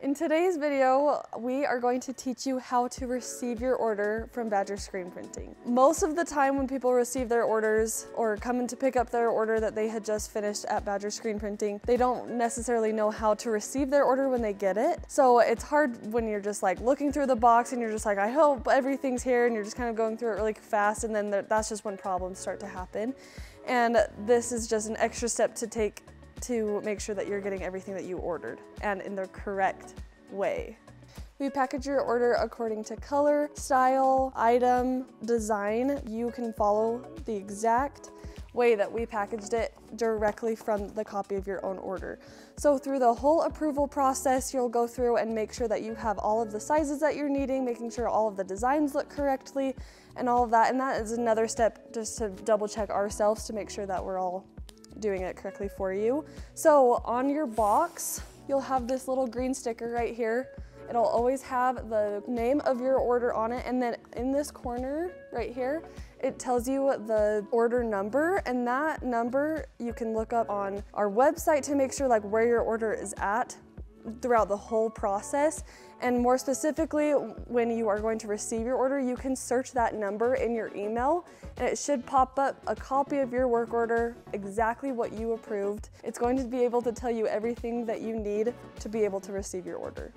In today's video, we are going to teach you how to receive your order from Badger Screen Printing. Most of the time when people receive their orders or come in to pick up their order that they had just finished at Badger Screen Printing, they don't necessarily know how to receive their order when they get it. So it's hard when you're just like looking through the box and you're just like, I hope everything's here and you're just kind of going through it really fast and then that's just when problems start to happen. And this is just an extra step to take to make sure that you're getting everything that you ordered and in the correct way. We package your order according to color, style, item, design. You can follow the exact way that we packaged it directly from the copy of your own order. So through the whole approval process, you'll go through and make sure that you have all of the sizes that you're needing, making sure all of the designs look correctly and all of that. And that is another step just to double check ourselves to make sure that we're all doing it correctly for you. So on your box, you'll have this little green sticker right here. It'll always have the name of your order on it. And then in this corner right here, it tells you the order number and that number you can look up on our website to make sure like where your order is at throughout the whole process. And more specifically, when you are going to receive your order, you can search that number in your email and it should pop up a copy of your work order, exactly what you approved. It's going to be able to tell you everything that you need to be able to receive your order.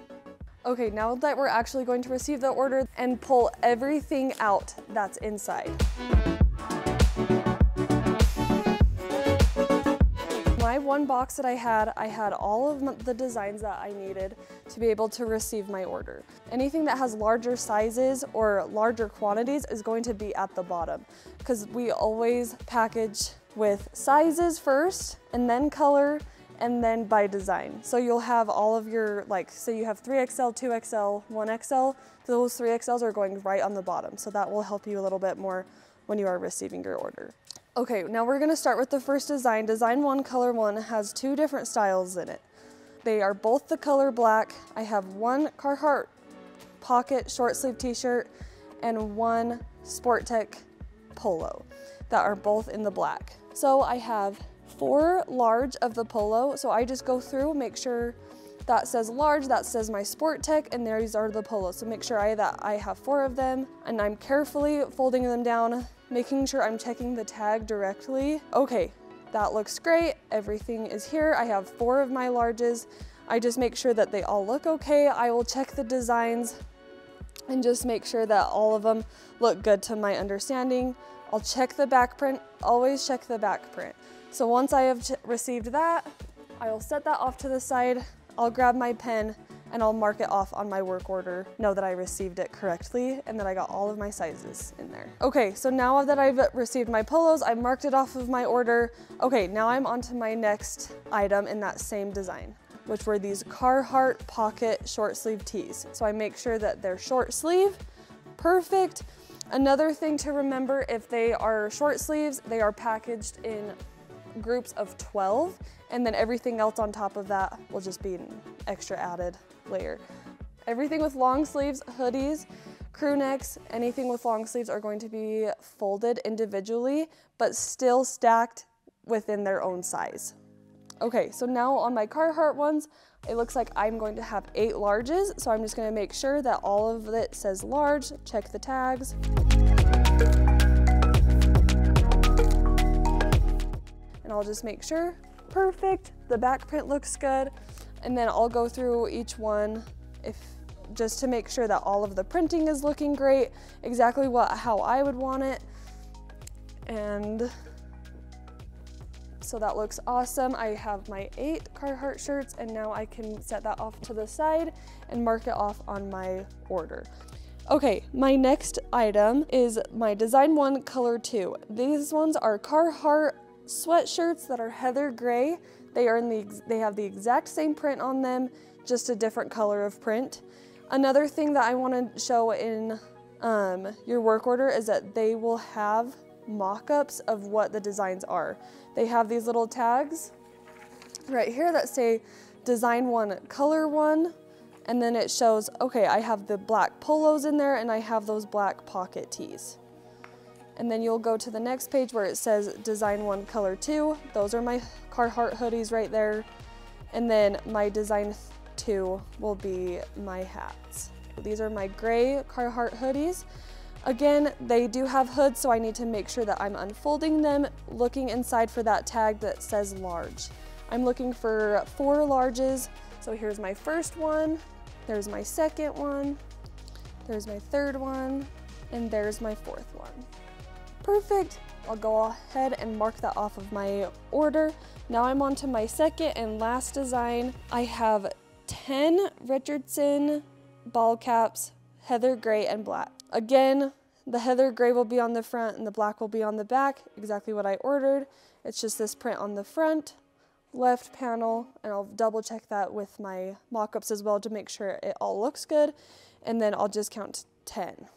Okay, now that we're actually going to receive the order and pull everything out that's inside. One box that I had, I had all of the designs that I needed to be able to receive my order. Anything that has larger sizes or larger quantities is going to be at the bottom because we always package with sizes first and then color and then by design. So you'll have all of your, like, say you have 3XL, 2XL, 1XL, those 3XLs are going right on the bottom. So that will help you a little bit more when you are receiving your order. Okay, now we're gonna start with the first design. Design one, color one has two different styles in it. They are both the color black. I have one Carhartt pocket short sleeve t-shirt and one Sport-Tek polo that are both in the black. So I have four large of the polo. So I just go through, make sure that says large, that says my Sport-Tek, and these are the polos. So make sure I, that I have four of them, and I'm carefully folding them down making sure I'm checking the tag directly. Okay, that looks great. Everything is here. I have four of my larges. I just make sure that they all look okay. I will check the designs and just make sure that all of them look good to my understanding. I'll check the back print, always check the back print. So once I have received that, I will set that off to the side. I'll grab my pen and I'll mark it off on my work order, know that I received it correctly and that I got all of my sizes in there. Okay, so now that I've received my polos, I marked it off of my order. Okay, now I'm on to my next item in that same design which were these Carhartt pocket short sleeve tees. So I make sure that they're short sleeve, perfect. Another thing to remember, if they are short sleeves, they are packaged in groups of 12, and then everything else on top of that will just be an extra added layer. Everything with long sleeves, hoodies, crew necks, anything with long sleeves are going to be folded individually, but still stacked within their own size. Okay, so now on my Carhartt ones, it looks like I'm going to have eight larges, so I'm just gonna make sure that all of it says large, check the tags. I'll just make sure, perfect, the back print looks good, and then I'll go through each one if just to make sure that all of the printing is looking great, exactly what how I would want it. And so that looks awesome. I have my eight Carhartt shirts and now I can set that off to the side and mark it off on my order. Okay, my next item is my design one color two. These ones are Carhartt sweatshirts that are heather gray they are in the they have the exact same print on them, just a different color of print. Another thing that I want to show in um, your work order is that they will have mock-ups of what the designs are. They have these little tags right here that say design one, color one, and then it shows, okay, I have the black polos in there and I have those black pocket tees. And then you'll go to the next page where it says design one, color two. Those are my Carhartt hoodies right there. And then my design two will be my hats. These are my gray Carhartt hoodies. Again, they do have hoods, so I need to make sure that I'm unfolding them, looking inside for that tag that says large. I'm looking for four larges. So here's my first one, there's my second one, there's my third one, and there's my fourth one. Perfect. I'll go ahead and mark that off of my order. Now I'm on to my second and last design. I have 10 Richardson ball caps, heather gray and black. Again, the heather gray will be on the front and the black will be on the back, exactly what I ordered. It's just this print on the front, left panel, and I'll double check that with my mock-ups as well to make sure it all looks good. And then I'll just count 10.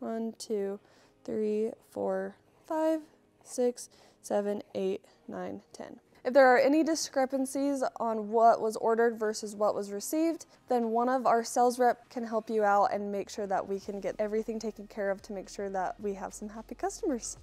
One, two, three, four, five, six, seven, eight, nine, ten. If there are any discrepancies on what was ordered versus what was received, then one of our sales rep can help you out and make sure that we can get everything taken care of to make sure that we have some happy customers.